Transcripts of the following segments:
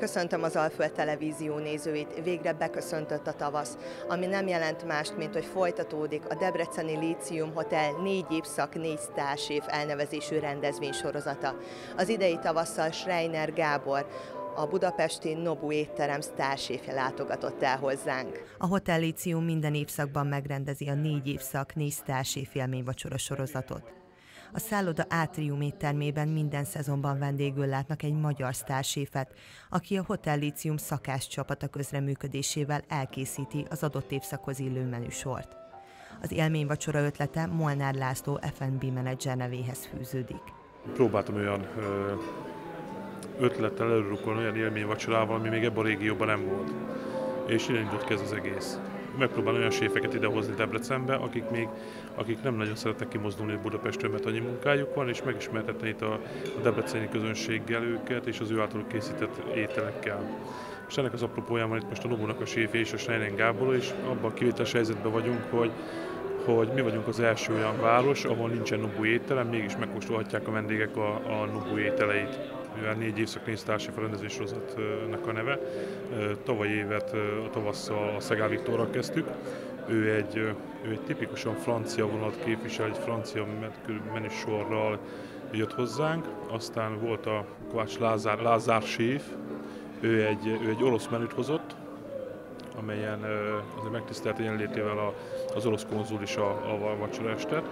Köszöntöm az Alföld Televízió nézőit, végre beköszöntött a tavasz, ami nem jelent mást, mint hogy folytatódik a Debreceni Lícium Hotel négy évszak, négy sztársév elnevezésű rendezvénysorozata. Az idei tavasszal Schreiner Gábor, a budapesti Nobu étterem sztárséfje látogatott el hozzánk. A Hotel Lícium minden évszakban megrendezi a négy évszak, négy sztárséf élményvacsora sorozatot. A szálloda átrium éttermében minden szezonban vendégül látnak egy magyar sztárséfet, aki a Hotel Lícium szakás csapata közreműködésével elkészíti az adott évszakhoz illő menüsort. Az élményvacsora ötlete Molnár László F&B menedzser nevéhez fűződik. Próbáltam olyan ötlettel előrukolni, olyan élményvacsorával, ami még ebben a régióban nem volt. És innen indult ki ez az egész megpróbál olyan séfeket idehozni Debrecenbe, akik még akik nem nagyon szeretnek kimozdulni Budapestről, mert annyi munkájuk van, és megismertetni itt a, a debreceni közönséggel őket, és az ő általuk készített ételekkel. És ennek az apropóján itt most a Nobónak a séfje és a Steinen Gábor, és abban a kivételes helyzetben vagyunk, hogy hogy mi vagyunk az első olyan város, ahol nincsen Nobu ételem, mégis megkóstolhatják a vendégek a, a Nobu ételeit mivel négy évszak négy a rendezvénysorozatnak a neve. Tavaly évet a tavasszal a Szegál Viktorral kezdtük. Ő egy, ő egy tipikusan francia vonalat képvisel, egy francia menüsorral jött hozzánk. Aztán volt a Kovács Lázár, Lázár séf, ő egy, ő egy orosz menüt hozott, amelyen az megtisztelt jelenlétével az orosz konzul is a, a vacsora estet.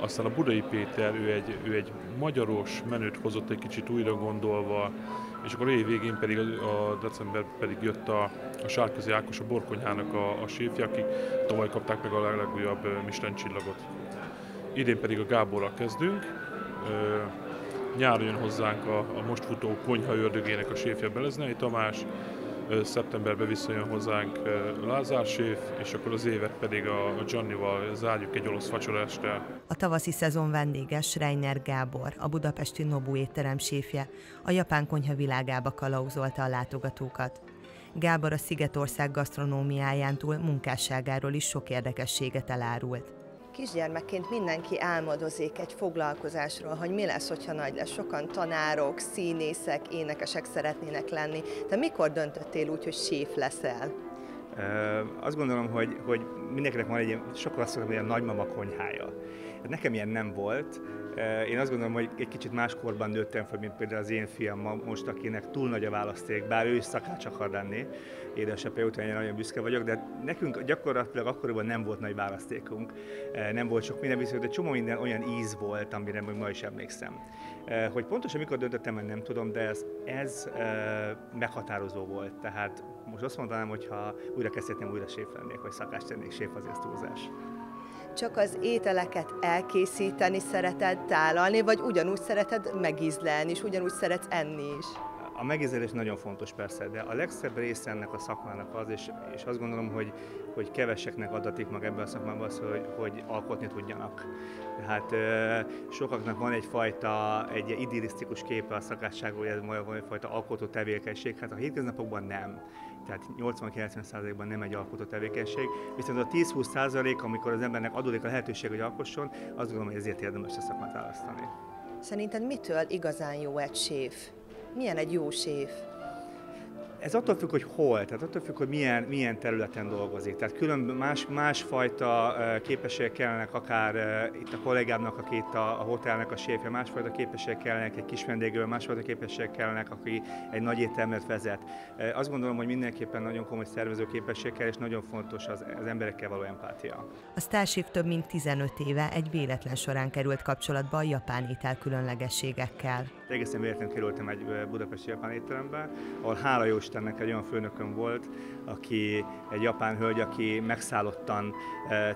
Aztán a Budai Péter, ő egy, ő egy magyaros menüt hozott egy kicsit újra gondolva, és akkor év végén pedig, a december pedig jött a, a Sárközi Ákos, a Borkonyhának a, a séfje, akik tavaly kapták meg a legújabb Michelin csillagot. Idén pedig a Gáborral kezdünk. Nyáron jön hozzánk a, a most futó konyha ördögének a séfje Beleznei Tamás, szeptemberben visszajön hozzánk Lázár séf, és akkor az évet pedig a Giannival zárjuk egy olasz vacsorástel. A tavaszi szezon vendége Schreiner Gábor, a budapesti Nobu étterem séfje, a japán konyha világába kalauzolta a látogatókat. Gábor a Szigetország gasztronómiáján túl munkásságáról is sok érdekességet elárult kisgyermekként mindenki álmodozik egy foglalkozásról, hogy mi lesz, hogyha nagy lesz. Sokan tanárok, színészek, énekesek szeretnének lenni. Te mikor döntöttél úgy, hogy séf leszel? azt gondolom, hogy, hogy mindenkinek van egy, sokkal azt mondom, hogy a nagymama konyhája. Nekem ilyen nem volt. Én azt gondolom, hogy egy kicsit más korban nőttem fel, mint például az én fiam most, akinek túl nagy a választék, bár ő is szakács akar lenni. Édesapja után nagyon büszke vagyok, de nekünk gyakorlatilag akkoriban nem volt nagy választékunk. Nem volt sok minden, viszont egy csomó minden olyan íz volt, amire még ma is emlékszem. Hogy pontosan mikor döntöttem, nem tudom, de ez, ez meghatározó volt. Tehát most azt mondanám, hogy ha újra kezdhetném, újra séf lennék, vagy szakács tennék, séf azért túlzás csak az ételeket elkészíteni szereted, tálalni, vagy ugyanúgy szereted megízlelni, és ugyanúgy szeretsz enni is? A megízlelés nagyon fontos persze, de a legszebb része ennek a szakmának az, és, és azt gondolom, hogy, hogy keveseknek adatik meg ebben a szakmában az, hogy, hogy alkotni tudjanak. Tehát sokaknak van egyfajta, egy idillisztikus képe a szakásságról, hogy ez van egyfajta alkotó tevékenység, hát a hétköznapokban nem tehát 80-90%-ban nem egy alkotó tevékenység, viszont a 10-20% amikor az embernek adódik a lehetőség, hogy alkosson, azt gondolom, hogy ezért érdemes a szakmát választani. Szerinted mitől igazán jó egy séf? Milyen egy jó séf? Ez attól függ, hogy hol, tehát attól függ, hogy milyen, milyen területen dolgozik. Tehát külön más, másfajta képességek kellenek, akár itt a kollégámnak, aki itt a, a hotelnek a séfje, másfajta képességek kellenek, egy kis vendégről, másfajta képességek kellenek, aki egy nagy éttermet vezet. Azt gondolom, hogy mindenképpen nagyon komoly szervező képesség kell, és nagyon fontos az, az emberekkel való empátia. A Starship több mint 15 éve egy véletlen során került kapcsolatba a japán étel különlegességekkel. Egészen véletlenül kerültem egy budapesti japán étterembe, ahol hála jó Istennek egy olyan főnököm volt, aki egy japán hölgy, aki megszállottan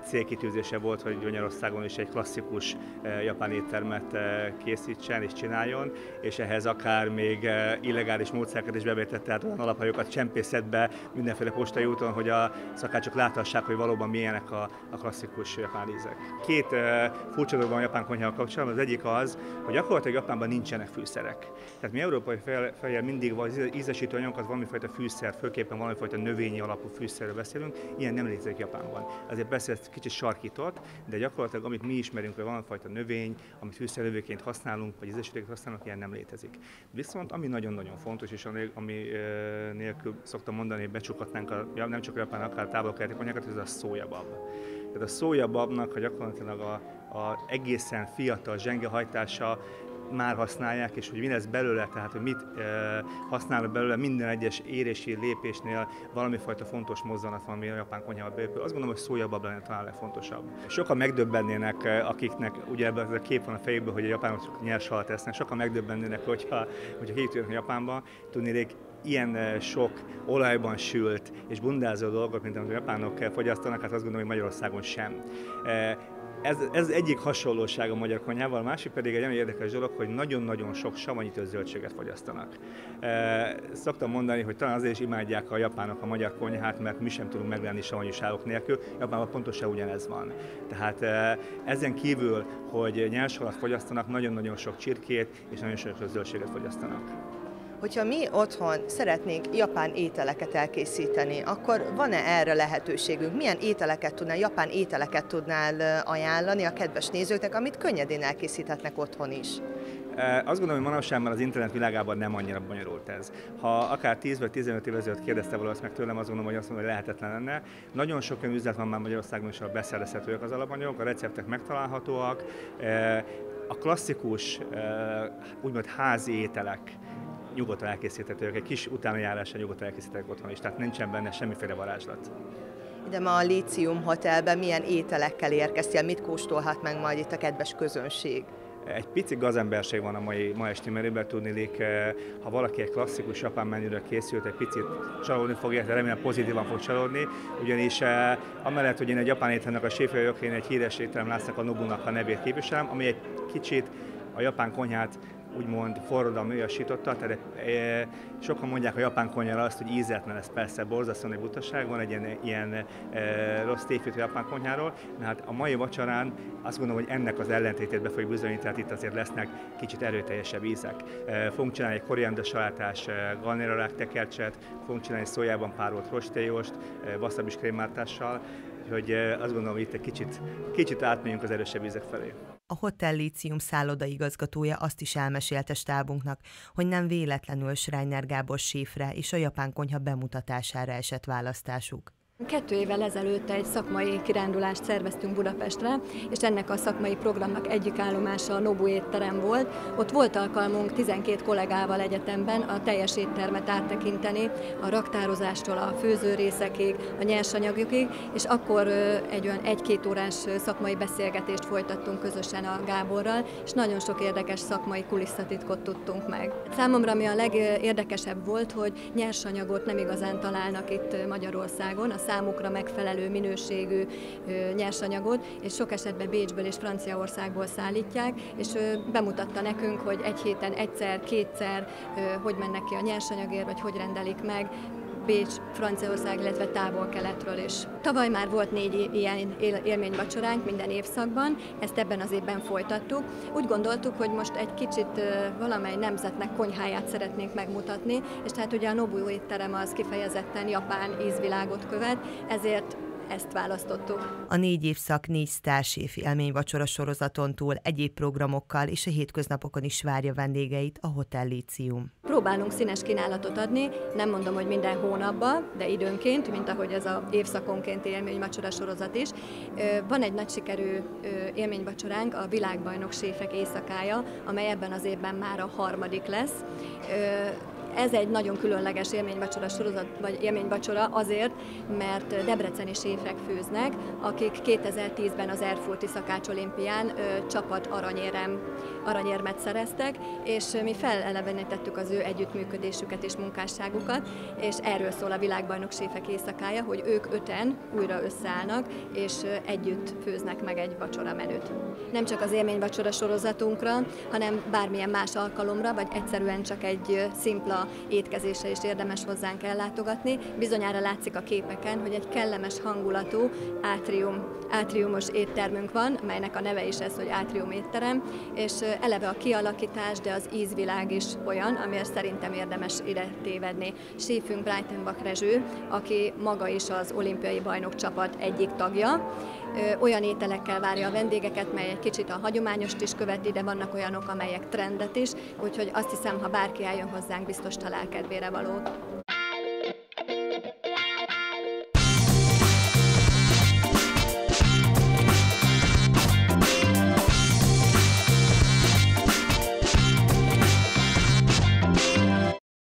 célkitűzése volt, hogy Magyarországon is egy klasszikus japán éttermet készítsen és csináljon, és ehhez akár még illegális módszereket is bevetett, tehát olyan alaphajókat csempészett be mindenféle postai úton, hogy a szakácsok láthassák, hogy valóban milyenek a, a klasszikus japán ízek. Két furcsa dolog van a japán konyhával kapcsolatban. Az egyik az, hogy gyakorlatilag Japánban nincsenek fűszerek. Tehát mi európai fejjel mindig az ízesítő anyagokat valamifajta fűszer, főképpen valamifajta növényi alapú fűszerről beszélünk, ilyen nem létezik Japánban. Azért persze ez kicsit sarkított, de gyakorlatilag amit mi ismerünk, hogy valamifajta növény, amit fűszerlövőként használunk, vagy ízesítőként használunk, ilyen nem létezik. Viszont ami nagyon-nagyon fontos, és ami nélkül szoktam mondani, hogy becsukhatnánk a, nem csak a japán, akár távol anyagát, ez a szójabab. Tehát a szójababnak, ha gyakorlatilag a, a egészen fiatal zsengehajtása már használják, és hogy mi lesz belőle, tehát hogy mit használnak belőle minden egyes érési lépésnél valami fajta fontos mozzanat van, ami a japán konyhában beépül. Azt gondolom, hogy szójabab lenne talán legfontosabb. Sokan megdöbbennének, akiknek ugye ebben a kép van a fejükben, hogy a japánok nyers halat esznek, sokan megdöbbennének, hogyha, hogyha kijutnak Japánba, tudnék, ilyen sok olajban sült és bundázó dolgok, mint amit a japánok fogyasztanak, hát azt gondolom, hogy Magyarországon sem. Ez, ez egyik hasonlóság a magyar konyhával, a másik pedig egy olyan érdekes dolog, hogy nagyon-nagyon sok savanyító zöldséget fogyasztanak. Szoktam mondani, hogy talán azért is imádják a japánok a magyar konyhát, mert mi sem tudunk meglenni savanyúságok nélkül, Japánban pontosan ugyanez van. Tehát ezen kívül, hogy nyershalat fogyasztanak, nagyon-nagyon sok csirkét és nagyon sok zöldséget fogyasztanak. Hogyha mi otthon szeretnénk japán ételeket elkészíteni, akkor van-e erre lehetőségünk? Milyen ételeket tudnál, japán ételeket tudnál ajánlani a kedves nézőknek, amit könnyedén elkészíthetnek otthon is? Azt gondolom, hogy manapság már az internet világában nem annyira bonyolult ez. Ha akár 10 vagy 15 év ezelőtt kérdezte valaki meg tőlem, azt gondolom, hogy azt mondom, hogy lehetetlen lenne. Nagyon sok olyan üzlet van már Magyarországon is, ahol beszerezhetőek az alapanyagok, a receptek megtalálhatóak. A klasszikus, úgymond házi ételek, nyugodtan elkészíthetők, egy kis utánajárással nyugodtan elkészíthetők otthon is, tehát nincsen benne semmiféle varázslat. Ide ma a Lícium Hotelben milyen ételekkel érkeztél, mit kóstolhat meg majd itt a kedves közönség? Egy pici gazemberség van a mai, ma esti menüben, tudni, eh, ha valaki egy klasszikus japán menüre készült, egy picit csalódni fogja, de remélem pozitívan fog csalódni, ugyanis eh, amellett, hogy én egy japán ételnek a séfő vagyok, én egy híres ételem Lásznak a Nobunak a nevét képviselem, ami egy kicsit a japán konyhát úgymond forradalmi olyasította, tehát e, sokan mondják a japán konyhára azt, hogy ízetlen, ez persze borzasztóan egy butaság, van egy ilyen, ilyen e, rossz tévhit a japán konyháról, de hát a mai vacsorán azt gondolom, hogy ennek az ellentétét be fogjuk bizonyítani, tehát itt azért lesznek kicsit erőteljesebb ízek. Fogunk csinálni egy koriander salátás garnéralák tekercset, fogunk csinálni szójában párolt rostéjost, e, wasabi krémártással, hogy azt gondolom, hogy itt egy kicsit, kicsit átmegyünk az erősebb ízek felé. A Hotel Lícium szálloda igazgatója azt is elmesélte stábunknak, hogy nem véletlenül Schreiner Gábor séfre és a japán konyha bemutatására esett választásuk. Kettő évvel ezelőtt egy szakmai kirándulást szerveztünk Budapestre, és ennek a szakmai programnak egyik állomása a Nobu étterem volt. Ott volt alkalmunk 12 kollégával egyetemben a teljes éttermet áttekinteni, a raktározástól a főzőrészekig, a nyersanyagokig, és akkor egy olyan egy-két órás szakmai beszélgetést folytattunk közösen a Gáborral, és nagyon sok érdekes szakmai kulisszatitkot tudtunk meg. Számomra ami a legérdekesebb volt, hogy nyersanyagot nem igazán találnak itt Magyarországon, a számukra megfelelő minőségű nyersanyagot, és sok esetben Bécsből és Franciaországból szállítják, és bemutatta nekünk, hogy egy héten egyszer, kétszer, hogy mennek ki a nyersanyagért, vagy hogy rendelik meg, Bécs, Franciaország, illetve távol-keletről is. Tavaly már volt négy ilyen élményvacsoránk minden évszakban, ezt ebben az évben folytattuk. Úgy gondoltuk, hogy most egy kicsit valamely nemzetnek konyháját szeretnénk megmutatni, és tehát ugye a Nobu étterem az kifejezetten japán ízvilágot követ, ezért ezt választottuk. A négy évszak négy sztárséf élményvacsora sorozaton túl egyéb programokkal és a hétköznapokon is várja vendégeit a Hotel Lícium. Próbálunk színes kínálatot adni, nem mondom, hogy minden hónapban, de időnként, mint ahogy ez a évszakonként élményvacsora sorozat is. Van egy nagy sikerű élményvacsoránk, a világbajnok séfek éjszakája, amely ebben az évben már a harmadik lesz ez egy nagyon különleges élményvacsora sorozat, vagy élményvacsora azért, mert debreceni séfek főznek, akik 2010-ben az Erfurti Szakács olimpián ö, csapat aranyérem, aranyérmet szereztek, és mi felelevenítettük az ő együttműködésüket és munkásságukat, és erről szól a világbajnok séfek éjszakája, hogy ők öten újra összeállnak, és együtt főznek meg egy vacsora menüt. Nem csak az élményvacsora sorozatunkra, hanem bármilyen más alkalomra, vagy egyszerűen csak egy szimpla a étkezésre is érdemes hozzánk ellátogatni. Bizonyára látszik a képeken, hogy egy kellemes hangulatú átrium, átriumos éttermünk van, melynek a neve is ez, hogy átrium étterem, és eleve a kialakítás, de az ízvilág is olyan, amiért szerintem érdemes ide tévedni. Séfünk Breitenbach Rezső, aki maga is az olimpiai bajnok csapat egyik tagja, olyan ételekkel várja a vendégeket, mely egy kicsit a hagyományost is követi, de vannak olyanok, amelyek trendet is, úgyhogy azt hiszem, ha bárki eljön hozzánk, biztos talál kedvére valót.